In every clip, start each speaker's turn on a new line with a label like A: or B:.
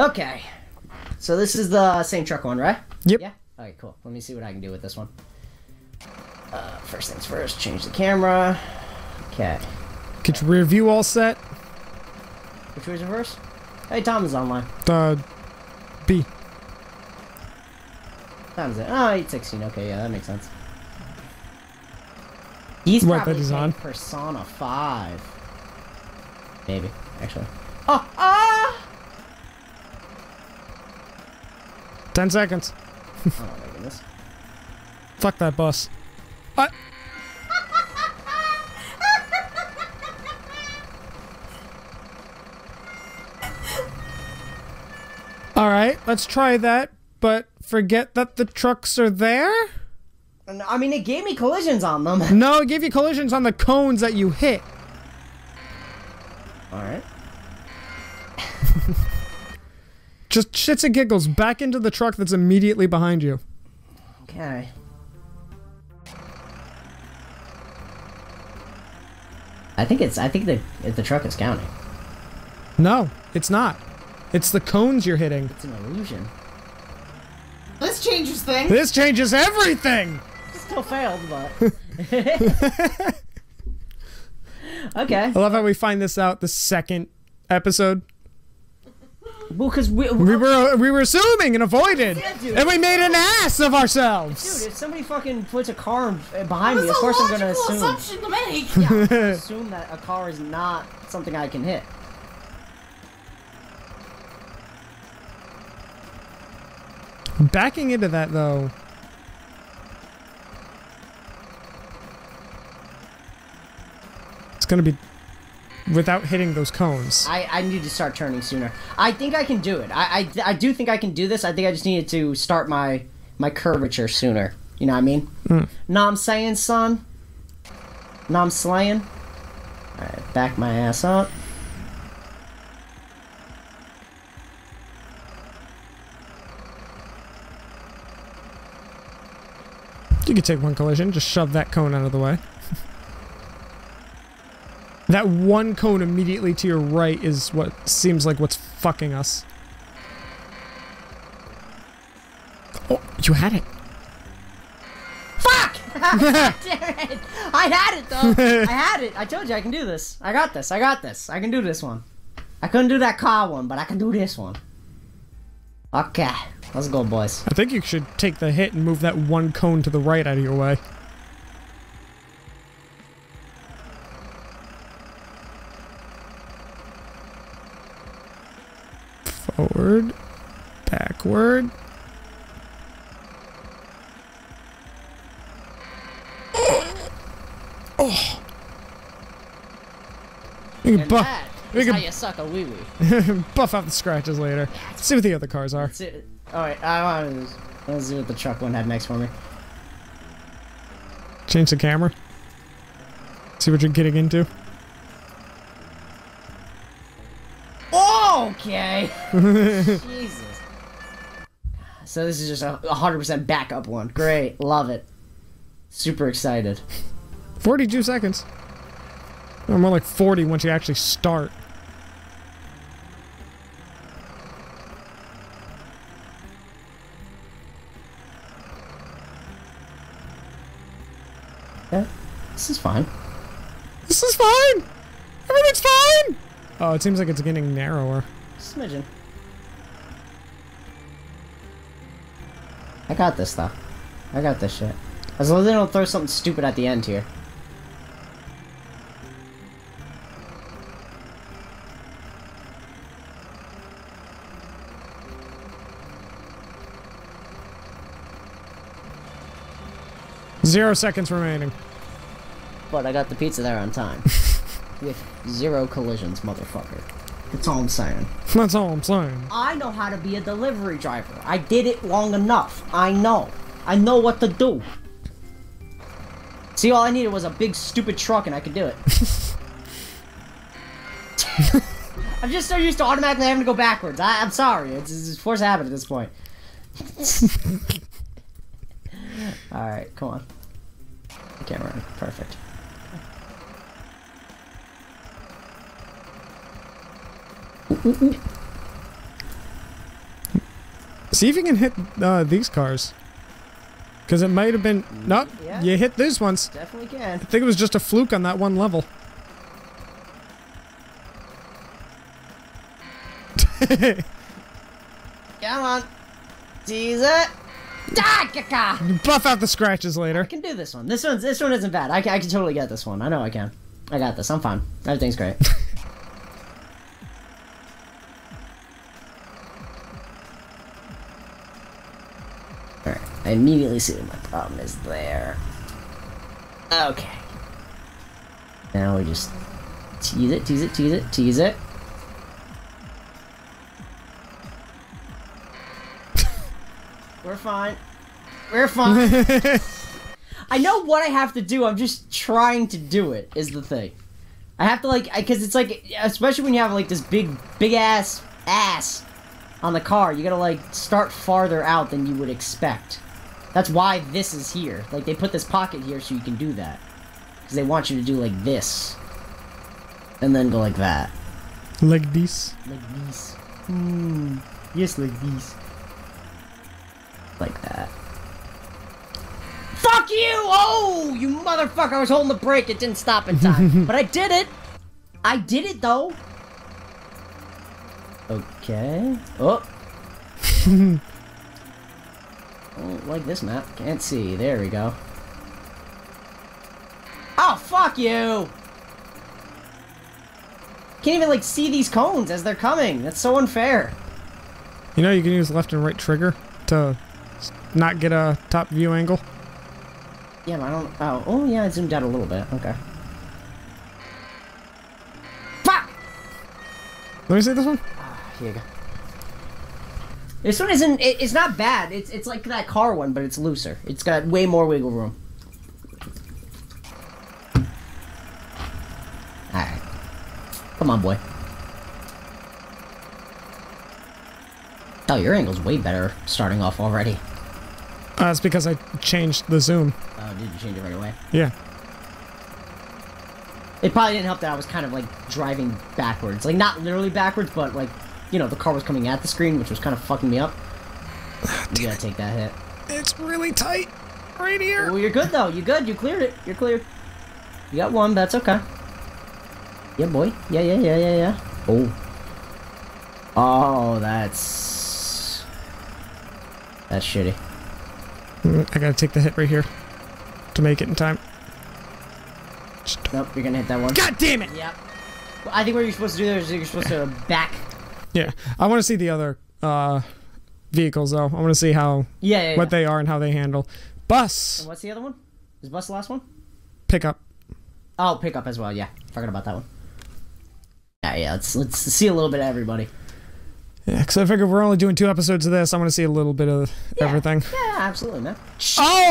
A: Okay. So this is the same truck one, right?
B: Yep.
A: Yeah? Alright, cool. Let me see what I can do with this one. Uh, first things first, change the camera. Okay.
B: Get your rear view all set.
A: Which was reverse? Hey, Tom is online.
B: Uh, B.
A: Tom's it. Oh, 816. Okay, yeah, that makes sense. He's
B: Right,
A: probably
B: that is on.
A: Persona 5. Maybe, actually. Oh, ah!
B: 10 seconds.
A: Oh my goodness.
B: Fuck that bus. I Alright, let's try that, but forget that the trucks are there?
A: I mean, it gave me collisions on them.
B: No, it gave you collisions on the cones that you hit.
A: Alright.
B: Just shits and giggles, back into the truck that's immediately behind you.
A: Okay. I think it's. I think the the truck is counting.
B: No, it's not. It's the cones you're hitting.
A: It's an illusion.
C: This changes things.
B: This changes everything!
A: Still failed, but. okay.
B: I love how we find this out the second episode.
A: Well, because we, uh,
B: We were uh, we were assuming and avoided,
A: Yeah, dude.
B: and we made an ass of ourselves.
A: Dude, if somebody fucking puts a car in- uh, behind me, of course
C: a
A: I'm gonna assume.
C: assumption to make.
A: Yeah, I'm gonna assume that a car is not something I can hit.
B: Backing into that though. It's gonna be without hitting those cones.
A: I, I need to start turning sooner. I think I can do it. I, I, I do think I can do this. I think I just needed to start my my curvature sooner. You know what I mean?
B: Mm.
A: Know I'm saying, son? Know I'm slaying? Alright, back my ass up.
B: You could take one collision, just shove that cone out of the way. That one cone immediately to your right is what seems like what's fucking us. Oh, you had it.
A: Fuck! Damn it! I had it though. I had it. I told you I can do this. I got this. I got this. I can do this one. I couldn't do that car one, but I can do this one. Okay, let's go, boys.
B: I think you should take the hit and move that one cone to the right out of your way. Forward, backward. Oh. You can buff, we can-
A: how you suck a wee wee.
B: buff out the scratches later. See what the other cars are.
A: Alright, I want to. Let's see what the truck one had next for me.
B: Change the camera. See what you're getting into.
A: Okay. Jesus. So this is just a 100% backup one. Great, love it. Super excited.
B: 42 seconds. Or more like 40 once you actually start.
A: Yeah, this is fine.
B: This is fine! Everything's fine! Oh, it seems like it's getting narrower.
A: Smidgen. I got this though. I got this shit. As long as they don't throw something stupid at the end here.
B: Zero seconds remaining.
A: But I got the pizza there on time. With zero collisions, motherfucker. That's all I'm saying.
B: That's all I'm saying.
A: I know how to be a delivery driver. I did it long enough. I know. I know what to do. See, all I needed was a big stupid truck and I could do it. I'm just so used to automatically having to go backwards. I, I'm sorry. It's, it's force habit at this point. Alright, come on. Camera, perfect.
B: See if you can hit uh, these cars. Because it might have been. Nope.
A: Yeah.
B: You hit these ones.
A: Definitely can.
B: I think it was just a fluke on that one level.
A: Come on. Tease it. Caca.
B: Buff out the scratches later.
A: I can do this one. This one's this one isn't bad. I can, I can totally get this one. I know I can. I got this. I'm fine. Everything's great. Alright. I immediately see what my problem is there. Okay. Now we just tease it, tease it, tease it, tease it. We're fine. We're fine. I know what I have to do. I'm just trying to do it. Is the thing. I have to like, because it's like, especially when you have like this big, big ass ass on the car, you gotta like start farther out than you would expect. That's why this is here. Like they put this pocket here so you can do that, because they want you to do like this, and then go like that,
B: like this.
A: like this. Hmm. Yes, like this. Like that. Fuck you! Oh, you motherfucker! I was holding the brake. It didn't stop in time, but I did it. I did it though. Okay. Oh. oh, like this map. Can't see. There we go. Oh, fuck you! Can't even like see these cones as they're coming. That's so unfair.
B: You know you can use left and right trigger to not get a top view angle.
A: Yeah, but I don't. Oh, oh yeah, I zoomed out a little bit. Okay. Fuck!
B: Let me see this one.
A: Ah, here you go. This one isn't. It, it's not bad. It's it's like that car one, but it's looser. It's got way more wiggle room. All right. Come on, boy. Oh, your angle's way better starting off already.
B: Uh, it's because I changed the zoom.
A: Oh, did you change it right away?
B: Yeah.
A: It probably didn't help that I was kind of like driving backwards. Like not literally backwards, but like, you know, the car was coming at the screen, which was kind of fucking me up. You gotta take that hit.
B: It's really tight right here.
A: Oh, you're good though. You're good. You cleared it. You're cleared. You got one. That's okay. Yeah, boy. Yeah, yeah, yeah, yeah, yeah. Oh. Oh, that's that's shitty.
B: Mm, I gotta take the hit right here to make it in time.
A: Nope, you're gonna hit that one.
B: God damn it!
A: Yep. Well, I think what you're supposed to do there is you're supposed to back.
B: Yeah, I want to see the other uh, vehicles though. I want to see how
A: Yeah, yeah. yeah.
B: what they are and how they handle. Bus
A: And what's the other one? Is bus the last one?
B: pickup.
A: Oh, pickup as well. Yeah, forgot about that one. Yeah, yeah. Let's let's see a little bit of everybody.
B: Yeah, because I figured we're only doing two episodes of this. I want to see a little bit of
A: Yeah.
B: everything.
A: Yeah, absolutely, man.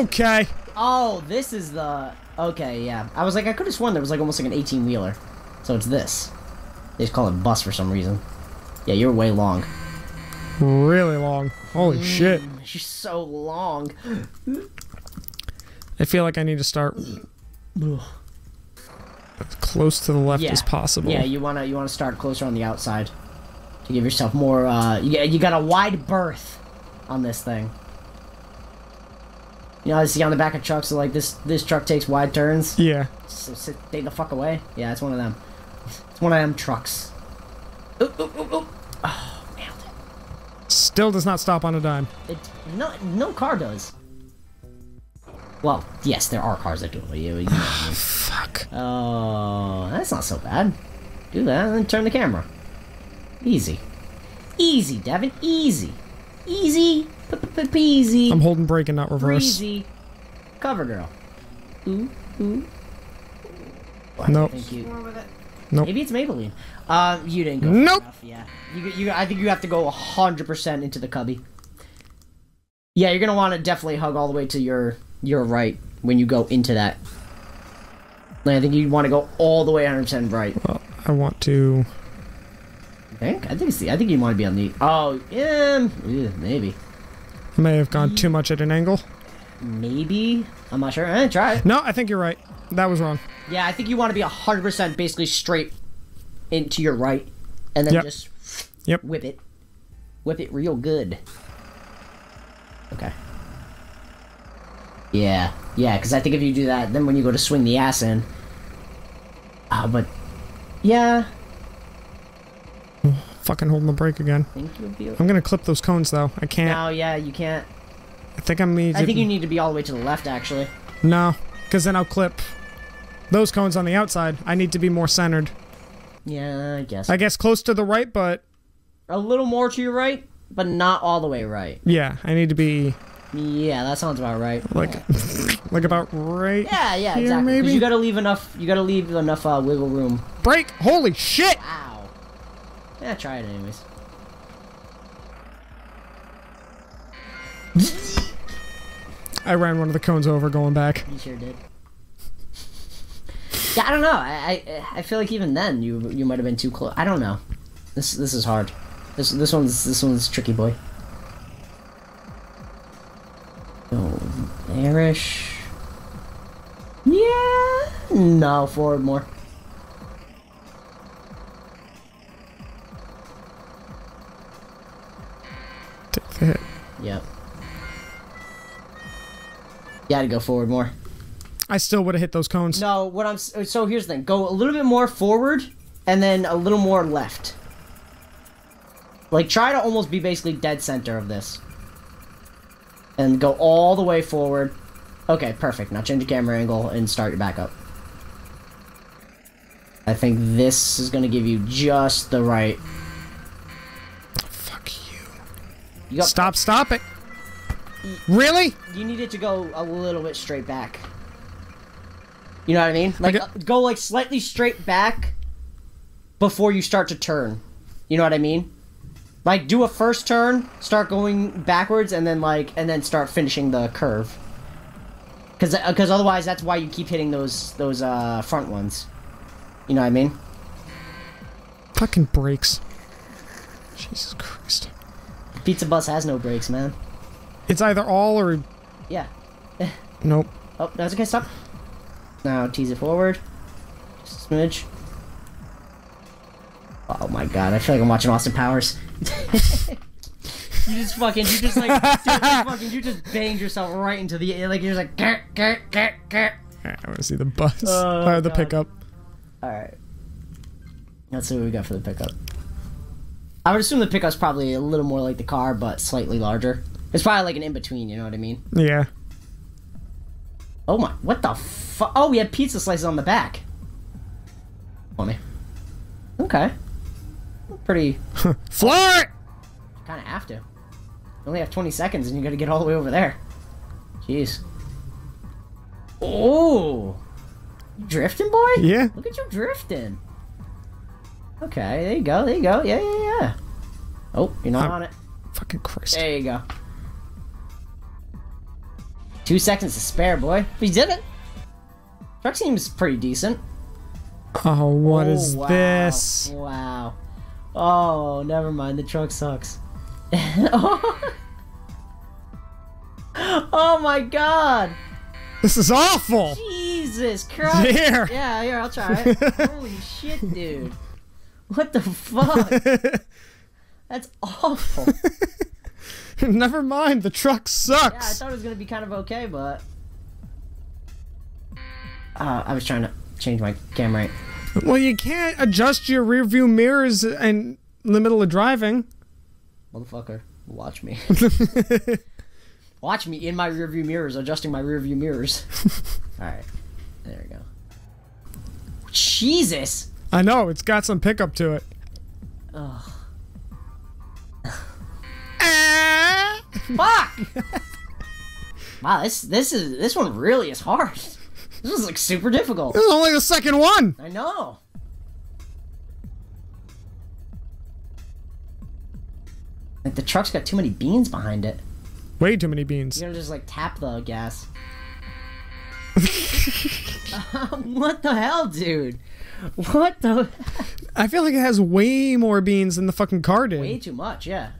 B: Okay.
A: Oh, this is the okay. Yeah, I was like, I could have sworn there was like almost like an eighteen wheeler. So it's this. They just call it bus for some reason. Yeah, you're way long.
B: Really long. Holy shit.
A: She's so long.
B: I feel like I need to start as close to the left
A: Yeah.
B: as possible.
A: Yeah, you wanna you wanna start closer on the outside to give yourself more. uh You you got a wide berth on this thing. You know, I see on the back of trucks, so like this this truck takes wide turns.
B: Yeah.
A: So sit, stay the fuck away. Yeah, it's one of them. It's one of them trucks. Oop, oop, oop, oop. Oh, nailed it.
B: Still does not stop on a dime.
A: It no no car does. Well, yes, there are cars that do it. You, you know I mean.
B: Fuck.
A: Oh, that's not so bad. Do that and then turn the camera. Easy. Easy, Devin. Easy. Easy. Peasy.
B: I'm holding brake and not reverse.
A: Breezy. Cover girl. Ooh, ooh. Well,
B: Nope.
A: think you-
C: More with it.
B: Nope.
A: Maybe it's Maybelline. Uh, you didn't go.
B: Nope.
A: Enough, yeah. You, you, I think you have to go 100% into the cubby. Yeah, you're gonna want to definitely hug all the way to your your right when you go into that. I think you want to go all the way 100% right.
B: Well, I want to.
A: I think. I think it's the. I think you want to be on the. Oh, yeah, yeah, maybe,
B: I may have gone too much at an angle.
A: maybe. I'm not sure. Eh, try it.
B: No, I think you're right. That was wrong.
A: Yeah, I think you want to be 100% basically straight into your right, and then
B: Yep.
A: just
B: Yep.
A: whip it, whip it real good. Okay. Yeah, yeah, because I think if you do that, then when you go to swing the ass in. Ah, but. Yeah,
B: Fucking holding the brake again.
A: Think be-
B: I'm gonna clip those cones though. I can't.
A: No, yeah, you can't.
B: I think I'm need.
A: I think you need to be all the way to the left, actually.
B: No, because then I'll clip those cones on the outside. I need to be more centered.
A: Yeah, I guess.
B: I guess close to the right, but
A: A little more to your right, but not all the way right.
B: yeah, I need to be
A: Yeah, that sounds about right.
B: like like about right.
A: Yeah, yeah,
B: here,
A: exactly.
B: maybe?
A: you gotta leave enough. You gotta leave enough uh, wiggle room.
B: Break! Holy shit!
A: Ow. Yeah, try it anyways.
B: I ran one of the cones over going back.
A: You sure did. Yeah, I don't know. I, I I feel like even then you you might have been too close. I don't know. This this is hard. This this one's this one's tricky, boy. Oh, bearish. Yeah. No, forward more. You gotta go forward more.
B: I still would have hit those cones.
A: No, what I'm so here's the thing. Go a little bit more forward and then a little more left. Like try to almost be basically dead center of this. And go all the way forward. Okay, perfect. Now change the camera angle and start your backup. I think this is gonna give you just the right.
B: Fuck you.
A: You got,
B: Stop! Stop it! Really?
A: You need it to go a little bit straight back. You know what I mean? Like
B: Okay.
A: uh, go like slightly straight back before you start to turn. You know what I mean? Like do a first turn, start going backwards, and then like and then start finishing the curve. Because because otherwise that's why you keep hitting those those uh front ones. You know what I mean?
B: Fucking brakes. Jesus Christ.
A: Pizza bus has no brakes, man.
B: It's either all or
A: Yeah.
B: nope.
A: Oh, that's okay. Stop. Now tease it forward. Just a smidge. Oh my god, I feel like I'm watching Austin Powers. you just fucking, you just like, dude, fucking, you just banged yourself right into the, like, you're just like, "Grr, grr, grr, grr."
B: I want to see the bus
A: Oh,
B: or the
A: God.
B: pickup.
A: Alright. Let's see what we got for the pickup. I would assume the pickup's probably a little more like the car, but slightly larger. It's probably like an in between, you know what I mean?
B: Yeah.
A: Oh my, what the fuck? Oh, we had pizza slices on the back. Funny. Okay. Pretty,
B: Floor it!
A: kind of have to. You only have 20 seconds and you gotta get all the way over there. Jeez. Oh! You drifting, boy?
B: Yeah.
A: Look at you drifting. Okay, there you go, there you go. Yeah, yeah, yeah. Oh, you're not
B: Um,
A: on it.
B: Fucking Christ.
A: There you go. Two seconds to spare, boy. But you did it. Truck seems pretty decent.
B: Oh, what
A: Oh,
B: is
A: wow.
B: this?
A: Wow. Oh, never mind. The truck sucks. oh. Oh my god!
B: This is awful!
A: Jesus Christ!
B: Here.
A: Yeah, here, I'll try it. Holy shit, dude. What the fuck? That's awful.
B: Never mind, the truck sucks.
A: Yeah, I thought it was gonna be kind of okay, but. Uh, I was trying to change my camera.
B: well, you can't adjust your rear view mirrors in the middle of driving.
A: Motherfucker, watch me. watch me in my rearview mirrors, adjusting my rearview mirrors. Alright, there we go. Jesus!
B: I know, it's got some pickup to it.
A: Ugh. Fuck! wow, this this is this one really is hard. This is like super difficult.
B: This is only the second one.
A: I know. Like the truck's got too many beans behind it.
B: Way too many beans.
A: You gotta just like tap the gas. what the hell, dude? What the?
B: I feel like it has way more beans than the fucking car did.
A: Way too much, yeah.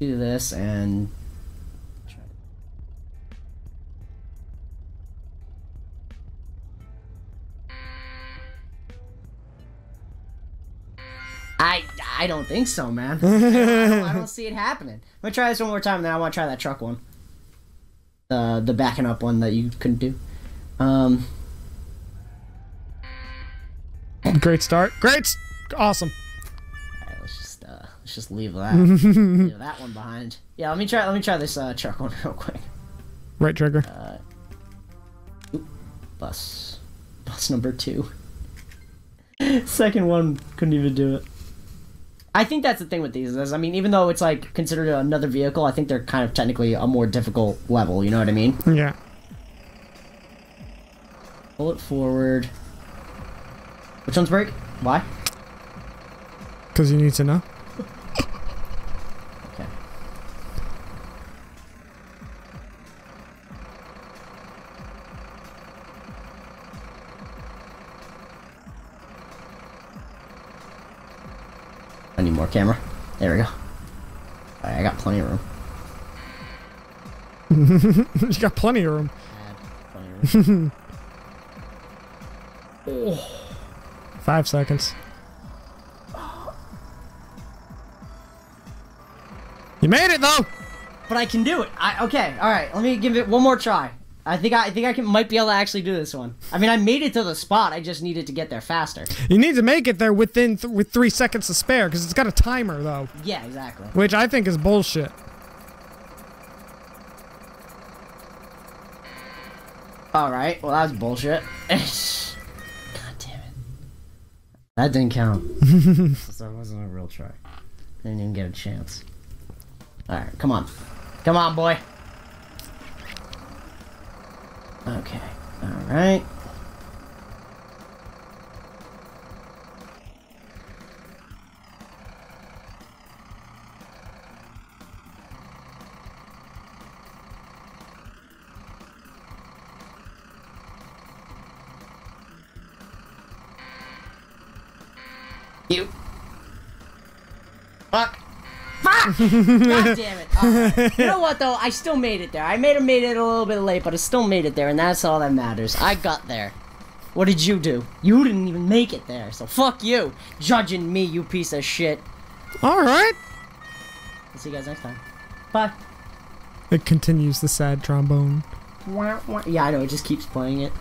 A: Do this and. I I don't think so, man. I, don't, I don't see it happening. I'm gonna try this one more time, and then I want to try that truck one. The the backing up one that you couldn't do. Um,
B: Great start. Great. Awesome.
A: Let's just leave that leave that one behind. Yeah, let me try let me try this uh, truck one real quick.
B: Right trigger.
A: uh Bus bus number two. Second one couldn't even do it. I think that's the thing with these. Is I mean, even though it's like considered another vehicle, I think they're kind of technically a more difficult level. You know what I mean?
B: Yeah.
A: Pull it forward. Which one's brake? Why?
B: Because you need to know.
A: Okay. I need more camera. There we go. Alright, I got plenty of room.
B: you got plenty of room.
A: Plenty of room. Oh.
B: Five seconds. You made it though.
A: but I can do it. I, okay, all right. Let me give it one more try. I think I, I think I can might be able to actually do this one. I mean, I made it to the spot. I just needed to get there faster.
B: You need to make it there within th- with three seconds to spare because it's got a timer though,
A: Yeah, exactly.
B: which I think is bullshit.
A: All right. Well, that was bullshit. God damn it. That didn't count. so that wasn't a real try. Didn't even get a chance. All right, come on, come on, boy. Okay. All right. You. Fuck. Fuck! God damn it. Alright. You know what, though? I still made it there. I may have made it a little bit late, but I still made it there, and that's all that matters. I got there. What did you do? You didn't even make it there, so fuck you. Judging me, you piece of shit.
B: All right.
A: I'll see you guys next time. Bye.
B: It continues the sad trombone.
A: Yeah, I know, it just keeps playing it.